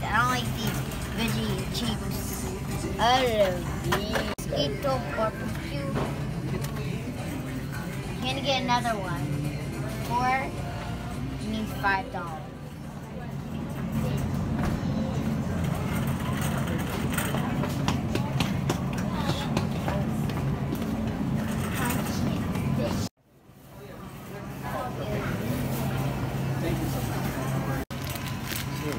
I don't like these veggie chips. I love these. Mosquito barbecue. I'm gonna get another one. Four means five dollars.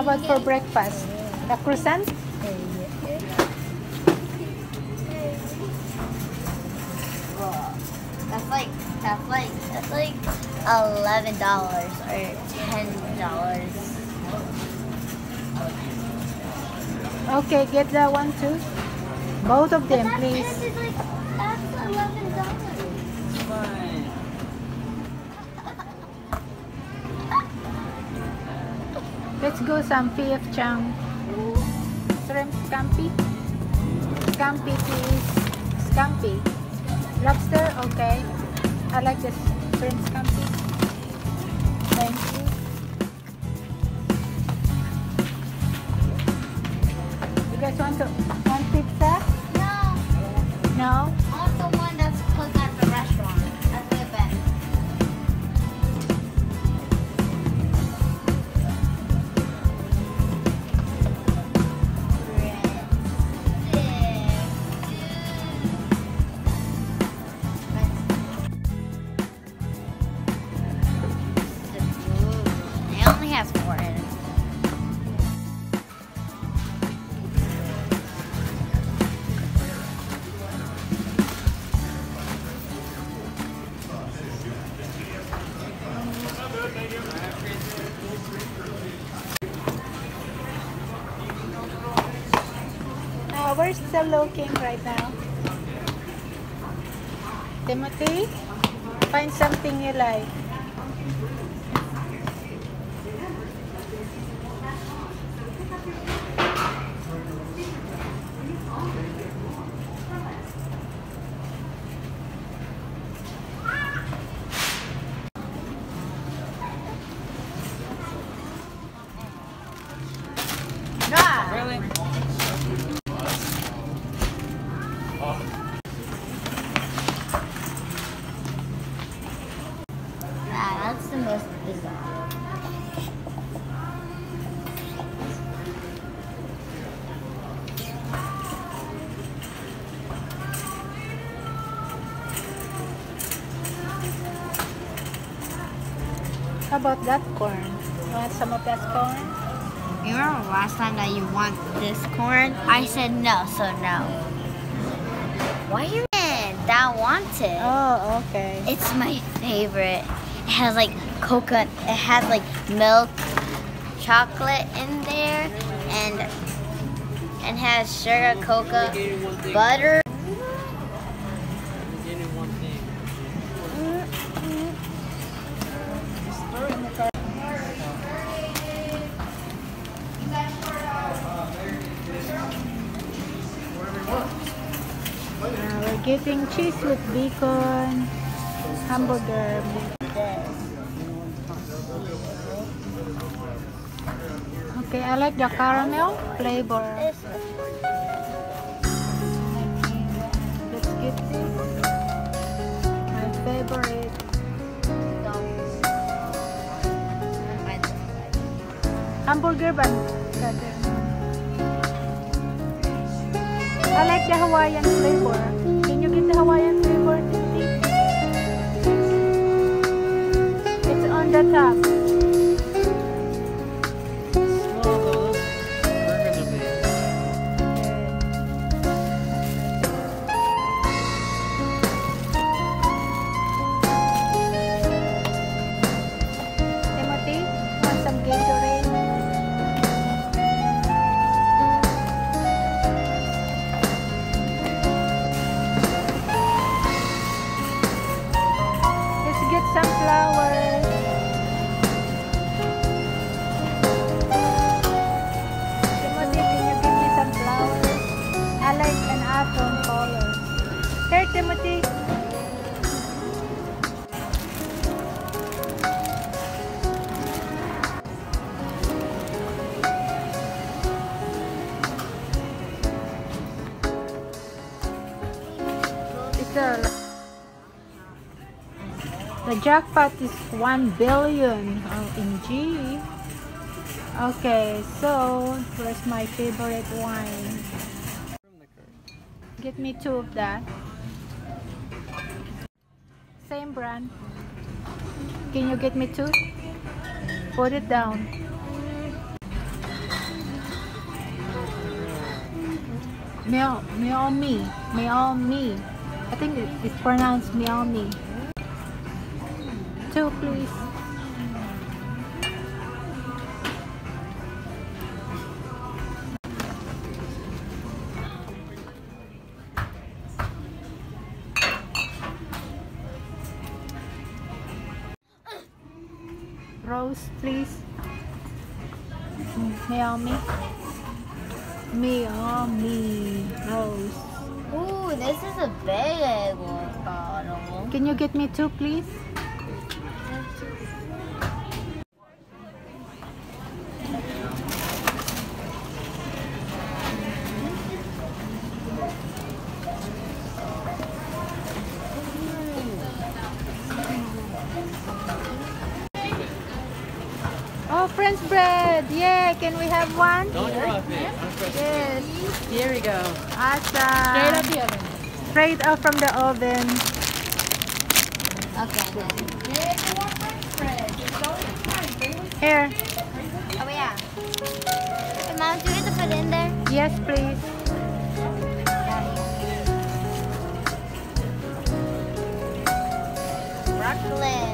How about for breakfast? The croissant? That's like that's like that's like eleven dollars or ten dollars. Okay, get that one too. Both of them, please. Is like, that's eleven dollars. Fine. Let's go some PF Chang. Shrimp scampi. Scampi, please. Scampi. Lobster, okay. I like this shrimp scampi. Uh, where's the looking right now? Timothy? Find something you like. How about that corn? You want some of that corn? You remember last time that you want this corn? I said no, so no. Why you that want it? Oh, okay. It's my favorite. It has like coconut. It has like milk, chocolate in there, and and has sugar, cocoa, butter. Getting cheese with bacon, hamburger. Okay, I like the caramel flavor. Let's get this. My favorite. Hamburger bun. I like the Hawaiian flavor. The Hawaiian flavor, Tinti? It's on the top. Jackpot is 1 billion. Oh, in G. Okay, so where's my favorite wine? Get me two of that. Same brand. Can you get me two? Put it down. Meow, meow me, meow me. I think it's pronounced meow me. Two, please. Rose, please. Mm, Meow me. Meow me. Rose. Ooh, this is a big one bottle. Can you get me two, please? Yeah, can we have one? Don't drop it. I'm supposed to- Yes. Here we go. Awesome. the oven. Straight out from the oven. Okay. Here. Oh yeah. Hey, Mom, do we have to put it in there? Yes, please. Broccoli.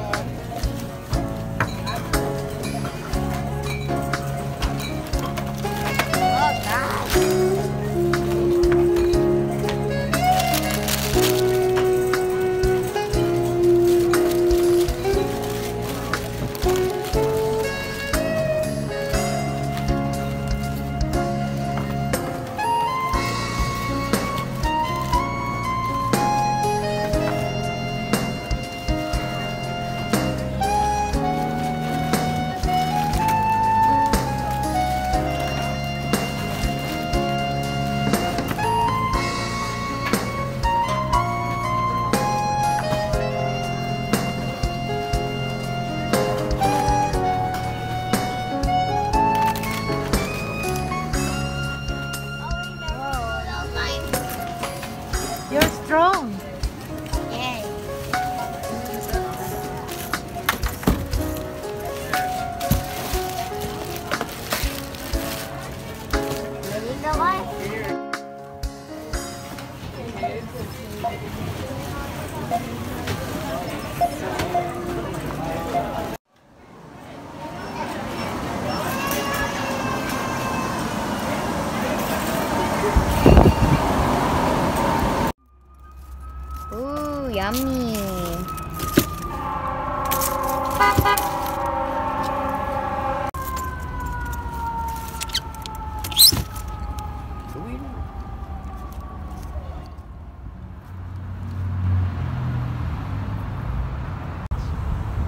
Ooh, yummy.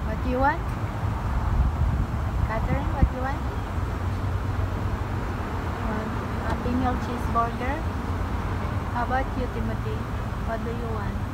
What do you want? Catherine, what do you want? Happy meal cheeseburger? How about you, Timothy? What do you want?